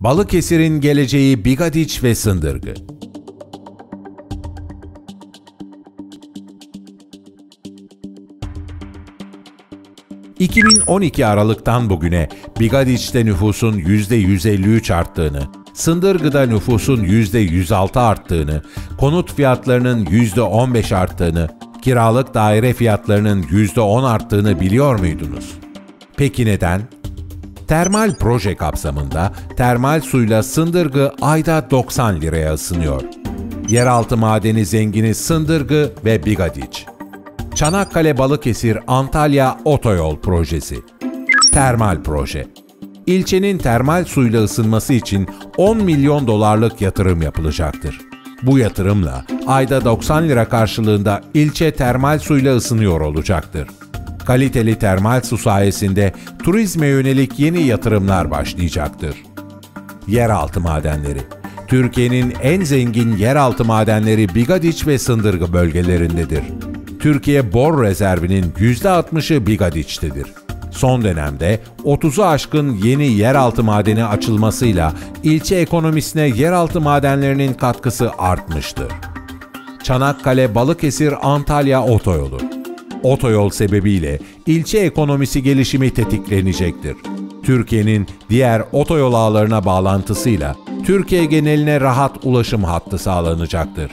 Balıkesir'in geleceği Bigadiç ve Sındırgı. ...2012 Aralık'tan bugüne Bigadiç'te nüfusun %153 arttığını, Sındırgı'da nüfusun %106 arttığını, konut fiyatlarının %15 arttığını, kiralık daire fiyatlarının %10 arttığını biliyor muydunuz? Peki neden? Termal proje kapsamında termal suyla Sındırgı ayda 90 liraya ısınıyor. Yeraltı madeni zengini Sındırgı ve Bigadiç. Çanakkale Balıkesir Antalya Otoyol Projesi. Termal proje. İlçenin termal suyla ısınması için 10 milyon dolarlık yatırım yapılacaktır. Bu yatırımla ayda 90 lira karşılığında ilçe termal suyla ısınıyor olacaktır. Kaliteli termal su sayesinde turizme yönelik yeni yatırımlar başlayacaktır. Yeraltı madenleri Türkiye'nin en zengin yeraltı madenleri Bigadiç ve Sındırgı bölgelerindedir. Türkiye bor rezervinin %60'ı Bigadiç'tedir. Son dönemde 30'u aşkın yeni yeraltı madeni açılmasıyla ilçe ekonomisine yeraltı madenlerinin katkısı artmıştır. Çanakkale Balıkesir Antalya Otoyolu Otoyol sebebiyle ilçe ekonomisi gelişimi tetiklenecektir. Türkiye'nin diğer otoyol ağlarına bağlantısıyla Türkiye geneline rahat ulaşım hattı sağlanacaktır.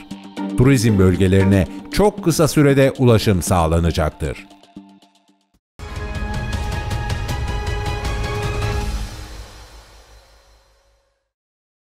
Turizm bölgelerine çok kısa sürede ulaşım sağlanacaktır.